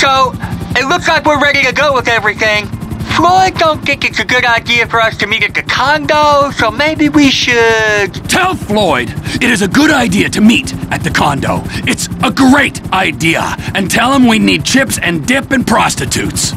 So, it looks like we're ready to go with everything. Floyd don't think it's a good idea for us to meet at the condo, so maybe we should... Tell Floyd it is a good idea to meet at the condo. It's a great idea. And tell him we need chips and dip and prostitutes.